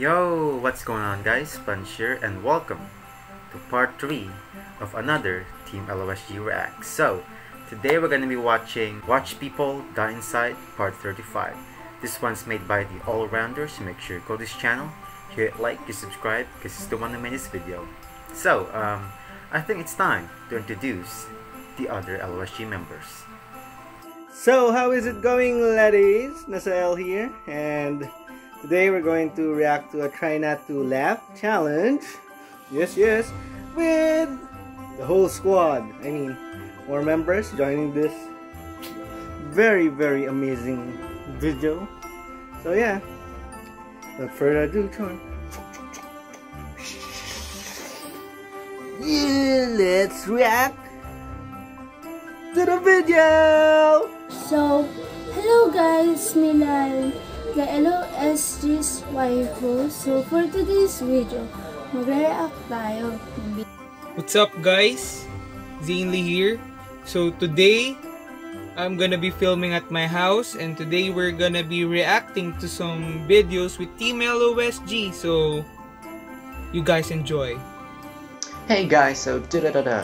Yo, what's going on guys? Plundge here and welcome to part 3 of another Team LOSG React. So, today we're gonna be watching Watch People Die Inside part 35. This one's made by the All-Rounders, so make sure you go to this channel, hit like, you subscribe, because it's the one who made this video. So, um, I think it's time to introduce the other LOSG members. So, how is it going, ladies? Nasael here, and today we're going to react to a Try Not to Laugh challenge. Yes, yes, with the whole squad. I mean, more members joining this very, very amazing video. So, yeah, without further ado, Chon. Yeah, let's react to the video! So, hello guys, Milan, the LOSG's waifu. So, for today's video, magre-react tayo. What's up guys? Zhanely here. So today I'm gonna be filming at my house and today we're gonna be reacting to some videos with Team LOSG. So you guys enjoy. Hey guys, so da da da da.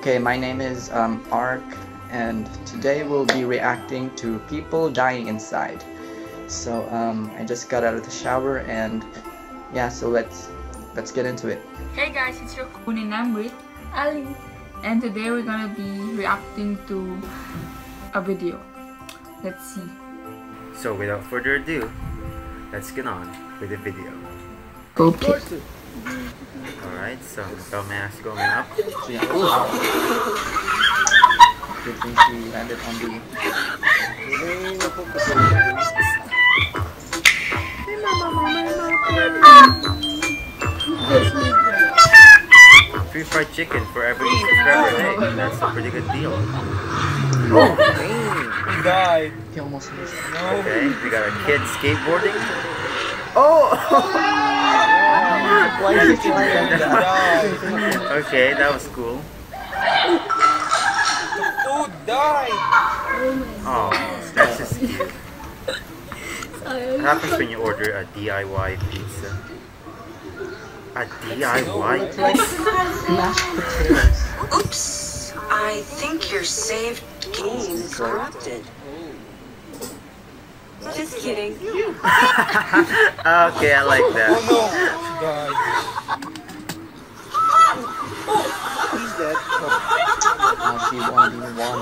Okay, my name is um, Arc, and today we'll be reacting to people dying inside. So um, I just got out of the shower, and yeah, so let's let's get into it. Hey guys, it's your Kunin with Ally, and today we're gonna be reacting to a video. Let's see. So, without further ado, let's get on with the video. Okay. Alright, so the mask going up. So yeah. Good thing she landed on the. Free fried chicken for every subscriber. Hey, that's a pretty good deal. Oh, He died. He almost missed. Okay, we got our kid skateboarding. Oh! Why did you land He that? died. okay, that was cool. Food died. Oh, that's just cute. What happens when you order a DIY pizza? A DIY pizza? Oops, I think your saved game is corrupted. Just kidding. Okay, I like Oh that. no. He died. He's dead. Now she won the one.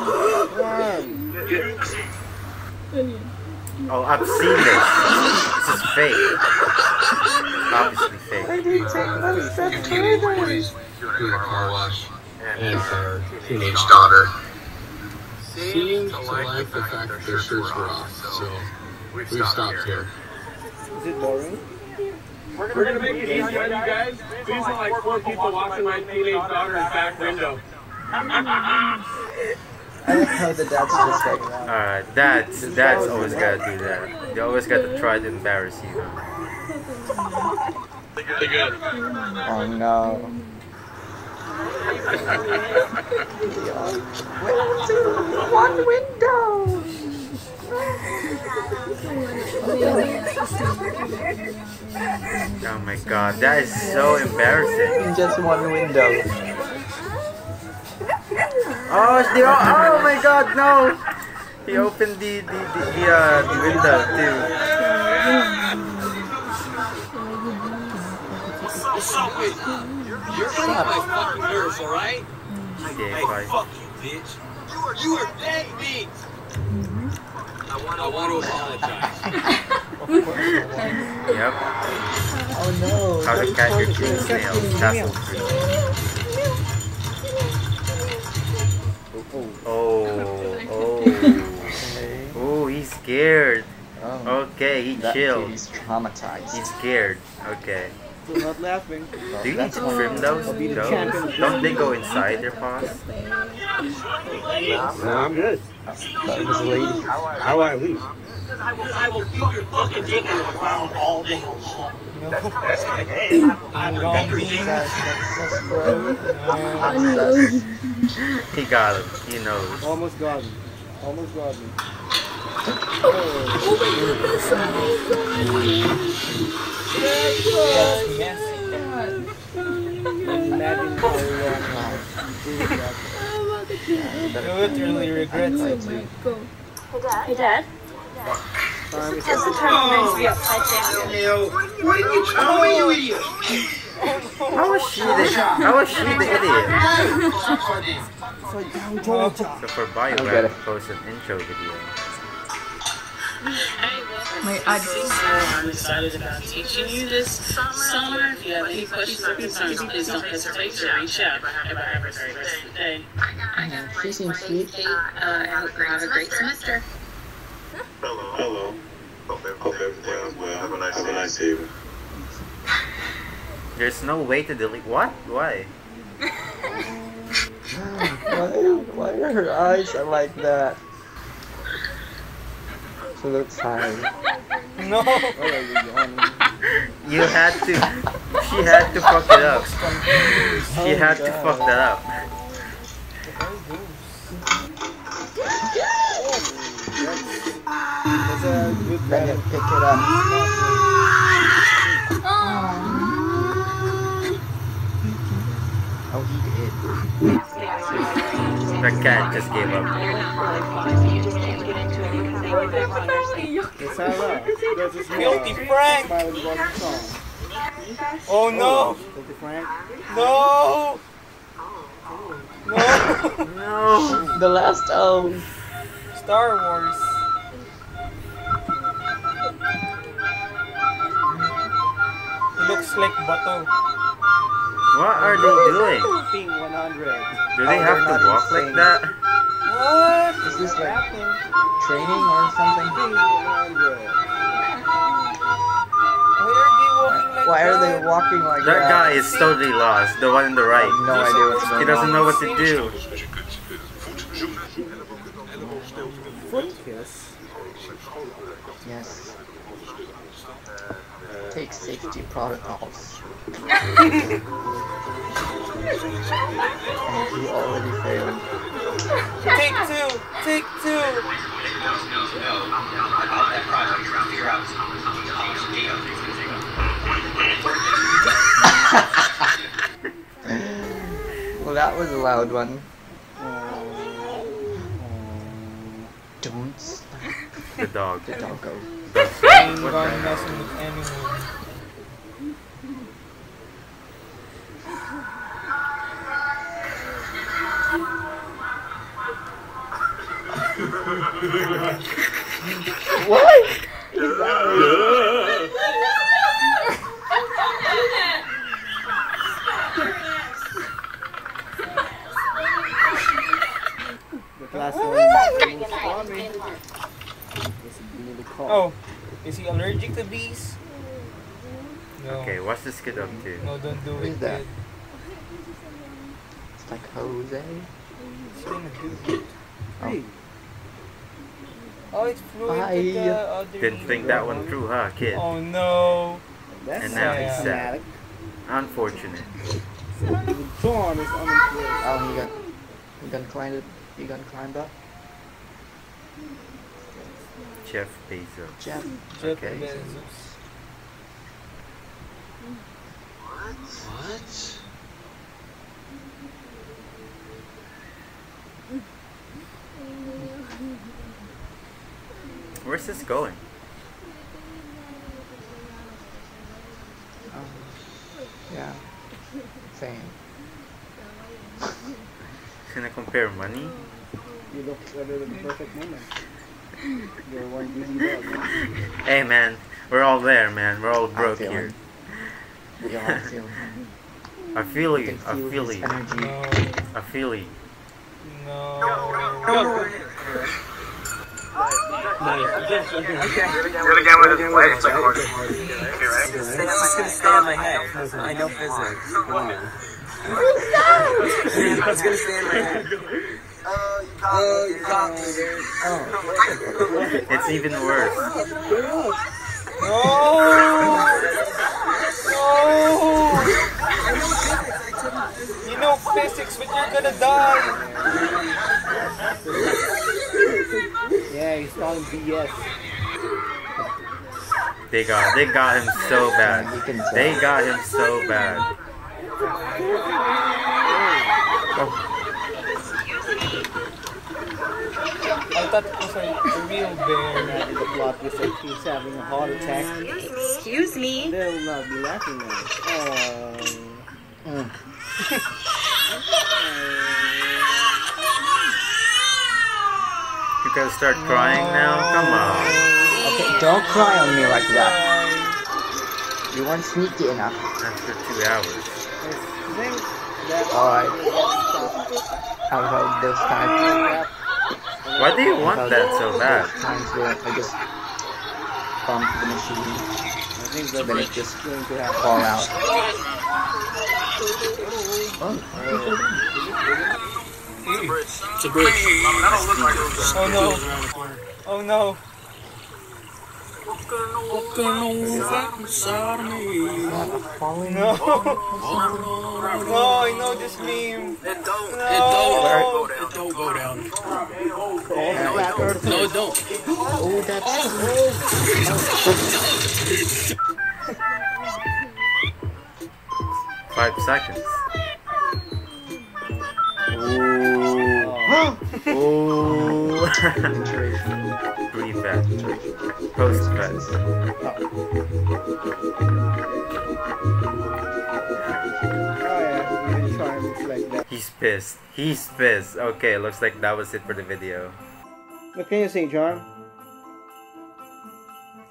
Oh, I've seen this. This is fake. Obviously fake. doing a car wash And, and uh, her teenage daughter seemed to like the fact that their shirts were off, so we've stopped here. Is it boring? We're gonna make it easy on you guys. These are like four people watching my teenage daughter's back window. I like how the dad's just like. Alright, dads, dads always gotta do that. They always gotta try to embarrass you. Really good. Oh no. One window. Oh my god, that is so embarrassing. Just one window. Oh, the, oh, oh my god, no! He opened the the, the, the, uh, the window too. What's up with you? You're getting my fucking nerves, alright? Okay, Hey, bye. fuck you, bitch. You are, you are dead meat. I want, I want to apologize. Yep. Oh no. How to catch your kid's nails. Tassel oh. Oh, he's scared. Oh, Okay, he that chilled. kitty's traumatized. He's scared. Okay. Still not laughing. Do you need to trim oh. those? I'll be the Those? champion. Don't they go inside their paws? No, I'm good. That was a lady. How I leave? I will, I will beat your fucking dick in the ground all day long. Hey, I'm gonna be than That's, that's, that's right. Ano? He got him. He knows. Almost got me. Almost got me. Oh my goodness, oh my god. Imagine how long I literally regret it. Hey, Dad. time is Because the turtle reminds me of Pudge. What did you tell me, you idiot? How was she the How was she the idiot? So for I'll get BioWare it. to post an intro video. My ads. I'm excited about teaching you this summer. If you have any questions or concerns, please don't hesitate to reach out. If I have a great rest of the day. She seems sweet. Uh, I hope you have a great semester. Hello. Hello. Hope everything's well. Have a nice, have a nice evening. There's no way to delete. What? Why? Why, why are her eyes like that? She looks tired. No. Oh, you had to. She had to fuck it up. She oh, had to fuck that up. That's a Let him pick it up. Oh, he did. That cat just gave up. That's Sarah. That's a smile. Guilty Frank. Smile with the song. Oh no. Guilty Frank. No. No. No. The last oh. Star Wars. He looks like Bato. What are they doing? Ping 100. Do they have to walk like that? What? Is this like training or something? Why are they walking like that? they walking like That guy is totally lost. The one on the right. no idea what's He doesn't know what to do. Foot kiss. Yes. Take safety protocols. and he already failed. Take two. Take two. Well, that was a loud one. Don't slap The dog. the doggo. Ain't What gone the hell? messing with anyone. What? The one. Is. Oh, is he allergic to bees? No. Okay, what's this kid up to? No, don't do Who it. is that? kid. It's like Jose. What's gonna do? Hey, Oh, Oh, it's fluid Bye. to the other Didn't think that one through, huh, kid? Oh no. that's And now he's sad. Unfortunate. John is unemployed. Oh, he got. He got climbed up. He got climbed up. Jeff Bezos. Jeff. Jeff Okay. Bezos. What? Where's this going? Um, yeah. Same. He's gonna compare money? You look at it at the perfect moment. You're one busy dog. Hey man, we're all there, man. We're all broke here. We all feel. I feel We you. I feel feel you. energy. No. I feel you. No. Really down with his legs like horse. Okay, right? It's stay on my head. I know physics. On now. It's gonna stay on my head. Oh, you got me. Oh. It's even worse. No. You know physics, but you're gonna die. Yeah, he's calling BS. They got they got him so bad. They got him so bad. I thought it was a real bear. The plot is that he's having a heart attack. Excuse me. They'll not be laughing now. Oh. You gotta start crying now? Come on. Okay, don't cry on me like that. You weren't sneaky enough. After two hours. Alright. I've heard those times. Why do you want that so bad? Times where I just bump the machine. I think So then it just going to happen. fall out. Oh, It's a bridge. That don't look like it was Oh no. Oh no. falling. No. No, I know this meme. It don't. No. It don't. It don't go down. No, it don't. Oh, that's Five seconds. Like. He's pissed. He's pissed. Okay, looks like that was it for the video. What can you say, Charm?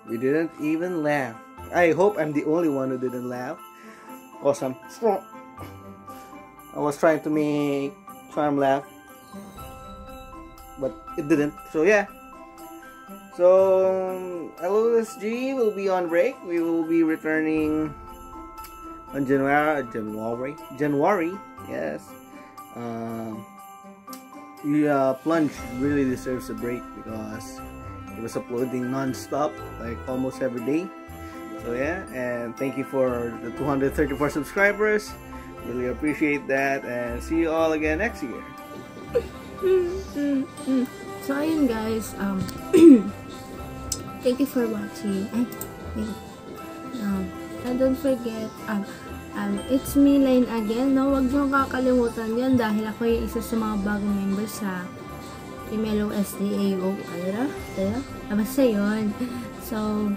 We didn't even laugh. I hope I'm the only one who didn't laugh. Awesome. I was trying to make Charm laugh, but it didn't. So yeah. So LOSG will be on break. We will be returning on January. January. January. Yes. Um, yeah, Plundge really deserves a break because it was uploading non-stop, like almost every day. So yeah, and thank you for the 234 subscribers. Really appreciate that, and see you all again next year. So ayun guys, um, thank you for watching. Ay. Um, and don't forget, um, um, it's me Line again, no? Huwag niyo kakalimutan yan dahil ako yung isa sa mga bagong members sa Team LOSDAO. Ano na? Ano? Ah, basta yun. So,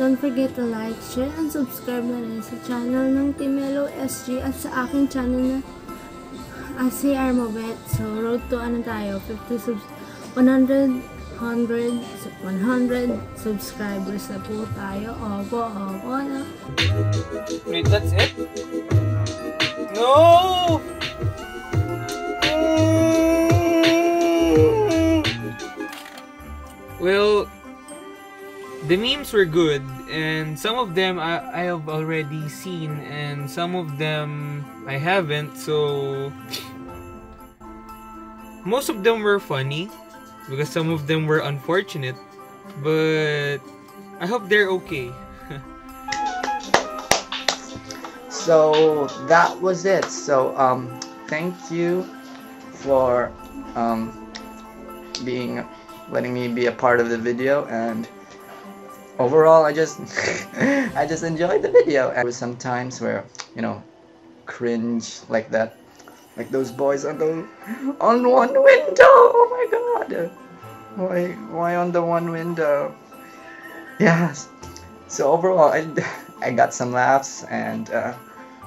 don't forget to like, share, and subscribe na rin sa channel ng Team LOSG at sa aking channel na as si Armobet. So, road to ano tayo? 50 subs 100 100 100 subscribers na po tayo. Opo, opo, no? Wait, that's it? No! Well, the memes were good, and some of them I, I have already seen, and some of them I haven't, so. Most of them were funny, because some of them were unfortunate, but I hope they're okay. So that was it. So um, thank you for um, being letting me be a part of the video and overall I just I just enjoyed the video. There was some times where you know cringe like that, like those boys on the on one window. Oh my god! Why why on the one window? Yes. So overall, I, I got some laughs and uh,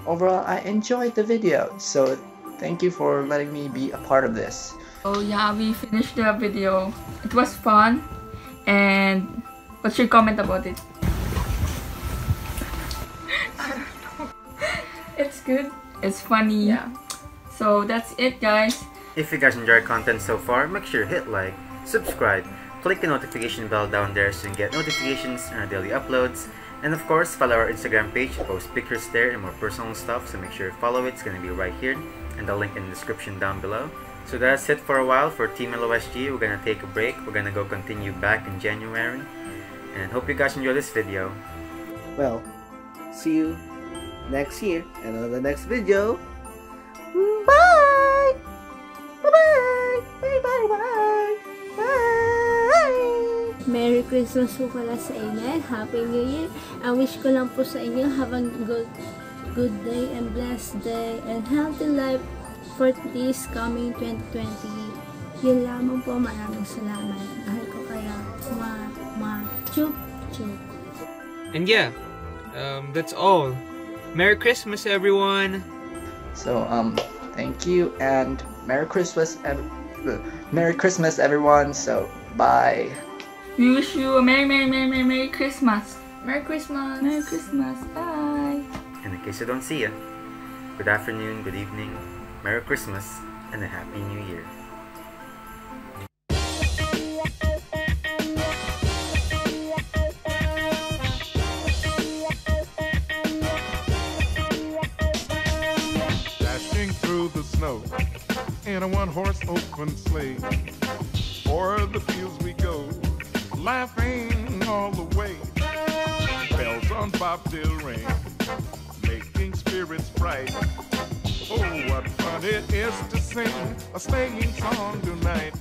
overall I enjoyed the video. So thank you for letting me be a part of this. So yeah, we finished the video. It was fun. And what's your comment about it? it's good. It's funny. Yeah. So that's it guys. If you guys enjoyed content so far, make sure to hit like, subscribe, click the notification bell down there so you can get notifications on our daily uploads. And of course, follow our Instagram page, post pictures there and more personal stuff, so make sure to follow it. It's going to be right here, and the link in the description down below. So that's it for a while for Team LOSG. We're going to take a break. We're going to go continue back in January. And hope you guys enjoy this video. Well, see you next year and on the next video. Bye! Bye bye! Bye bye bye! Bye! Merry Christmas po pala sa inyo. Happy New Year. Ang wish ko lang po sa inyo, have a good, good day and blessed day and healthy life for this coming 2020. Yun lamang po. Maraming salamat. Mahal ma, chup, chup. And yeah, um, that's all. Merry Christmas, everyone. So um, thank you and Merry Christmas and Merry Christmas everyone. So bye. We wish you a Merry, Merry, Merry, Merry, Merry Christmas. Merry Christmas. Merry Christmas. Bye. And in case I don't see you, good afternoon, good evening, Merry Christmas, and a Happy New Year. Snow in a one horse open sleigh. O'er the fields we go, laughing all the way. Bells on bobtail ring, making spirits bright. Oh, what fun it is to sing a sleighing song tonight.